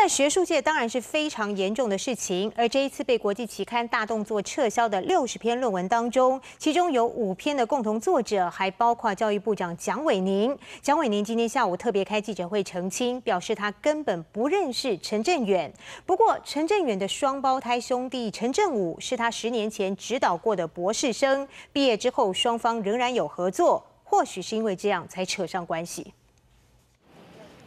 在学术界当然是非常严重的事情。而这一次被国际期刊大动作撤销的六十篇论文当中，其中有五篇的共同作者还包括教育部长蒋伟宁。蒋伟宁今天下午特别开记者会澄清，表示他根本不认识陈振远。不过，陈振远的双胞胎兄弟陈振武是他十年前指导过的博士生，毕业之后双方仍然有合作，或许是因为这样才扯上关系。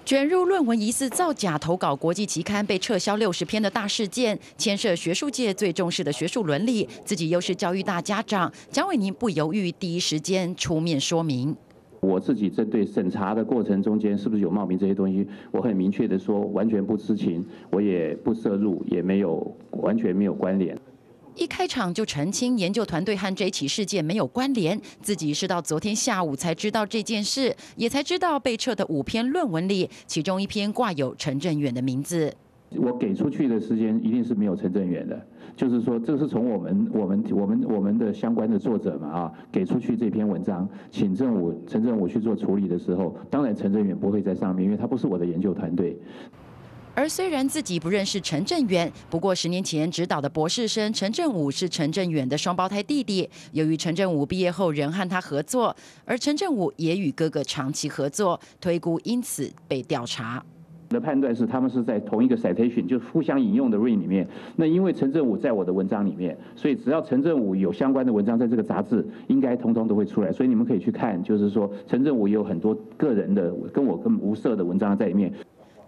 卷入论文疑似造假投稿国际期刊被撤销六十篇的大事件，牵涉学术界最重视的学术伦理，自己又是教育大家长，蒋伟宁不犹豫，第一时间出面说明。我自己针对审查的过程中间是不是有冒名这些东西，我很明确的说，完全不知情，我也不涉入，也没有完全没有关联。一开场就澄清研究团队和这起事件没有关联，自己是到昨天下午才知道这件事，也才知道被撤的五篇论文里，其中一篇挂有陈振远的名字。我给出去的时间一定是没有陈振远的，就是说这是从我们我们我们我们的相关的作者嘛啊给出去这篇文章，请政武陈振武去做处理的时候，当然陈振远不会在上面，因为他不是我的研究团队。而虽然自己不认识陈振远，不过十年前指导的博士生陈振武是陈振远的双胞胎弟弟。由于陈振武毕业后仍和他合作，而陈振武也与哥哥长期合作，推估因此被调查。的判断是他们是在同一个 citation，就互相引用的 ring 里面。那因为陈振武在我的文章里面，所以只要陈振武有相关的文章在这个杂志，应该通通都会出来。所以你们可以去看，就是说陈振武也有很多个人的跟我跟无色的文章在里面。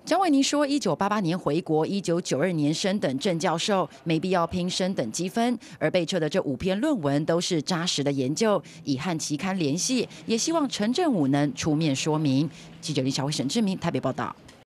张伟宁说：“一九八八年回国，一九九二年升等正教授，没必要拼升等积分。而被撤的这五篇论文都是扎实的研究，已和期刊联系，也希望陈振武能出面说明。”记者李小慧、沈志明台北报道。